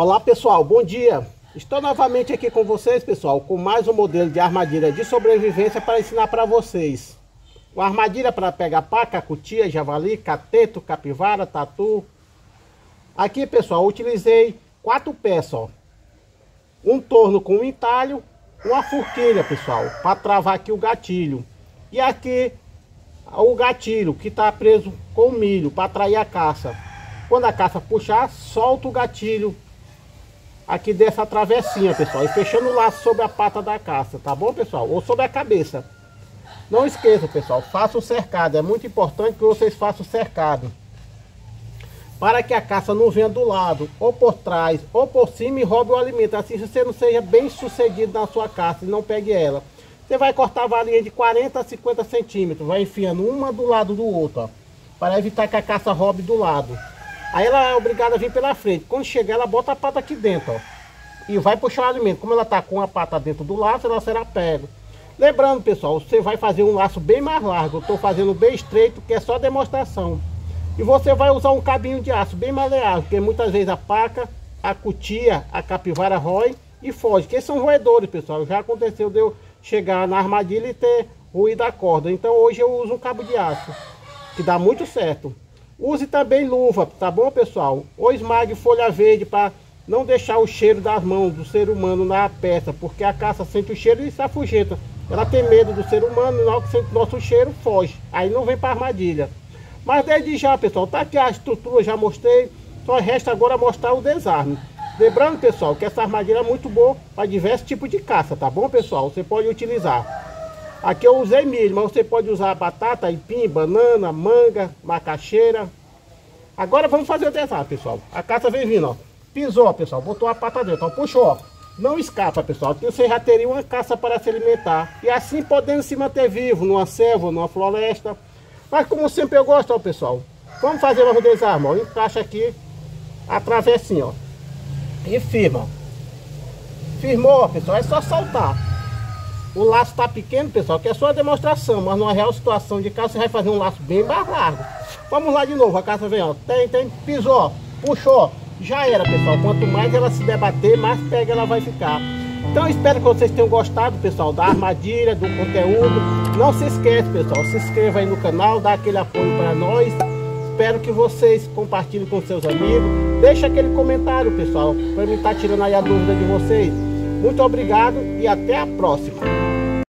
Olá pessoal, bom dia! Estou novamente aqui com vocês pessoal, com mais um modelo de armadilha de sobrevivência para ensinar para vocês. Uma armadilha para pegar paca, cutia, javali, cateto, capivara, tatu. Aqui pessoal, utilizei quatro peças, ó. Um torno com um entalho, uma forquilha pessoal, para travar aqui o gatilho. E aqui o gatilho que está preso com milho para atrair a caça. Quando a caça puxar, solta o gatilho aqui dessa travessinha, pessoal. E fechando o laço sobre a pata da caça, tá bom, pessoal? Ou sobre a cabeça. Não esqueça, pessoal, faça o cercado. É muito importante que vocês façam o cercado. Para que a caça não venha do lado, ou por trás, ou por cima e roube o alimento. Assim você não seja bem sucedido na sua caça e não pegue ela. Você vai cortar a varinha de 40 a 50 centímetros. Vai enfiando uma do lado do outro, ó. Para evitar que a caça roube do lado. Aí ela é obrigada a vir pela frente. Quando chegar, ela bota a pata aqui dentro, ó. E vai puxar o alimento. Como ela tá com a pata dentro do laço, ela será pega. Lembrando, pessoal, você vai fazer um laço bem mais largo. Eu estou fazendo bem estreito, que é só demonstração. E você vai usar um cabinho de aço bem maleável, porque muitas vezes a paca, a cutia, a capivara rói e foge. Que são roedores, pessoal. Já aconteceu de eu chegar na armadilha e ter ruído a corda. Então hoje eu uso um cabo de aço, que dá muito certo. Use também luva, tá bom, pessoal? Ou esmague folha verde para não deixar o cheiro das mãos do ser humano na peça, porque a caça sente o cheiro e se afugenta. Ela tem medo do ser humano, na hora que sente nosso cheiro, foge. Aí não vem para armadilha. Mas desde já, pessoal, tá aqui a estrutura, já mostrei. Só resta agora mostrar o desarme. Lembrando, pessoal, que essa armadilha é muito boa para diversos tipos de caça, tá bom, pessoal? Você pode utilizar Aqui eu usei milho, mas você pode usar batata, aipim, banana, manga, macaxeira. Agora vamos fazer o desastre, pessoal. A caça vem vindo, ó. Pisou, pessoal. Botou a pata dentro, ó. Puxou, ó. Não escapa, pessoal. Aqui você já teria uma caça para se alimentar. E assim podendo se manter vivo numa selva, numa floresta. Mas como sempre eu gosto, ó, pessoal. Vamos fazer mais um desarme, ó. Encaixa aqui a travessinha, ó. E firma. Firmou, ó, pessoal. É só soltar. O laço está pequeno, pessoal, que é só a demonstração, mas numa real situação de caça você vai fazer um laço bem mais largo. Vamos lá de novo, a caça vem, ó, tem, tem, pisou, puxou, já era, pessoal. Quanto mais ela se debater, mais pega ela vai ficar. Então espero que vocês tenham gostado, pessoal, da armadilha, do conteúdo. Não se esqueça, pessoal, se inscreva aí no canal, dá aquele apoio para nós. Espero que vocês compartilhem com seus amigos. Deixa aquele comentário, pessoal, para mim estar tá tirando aí a dúvida de vocês. Muito obrigado e até a próxima.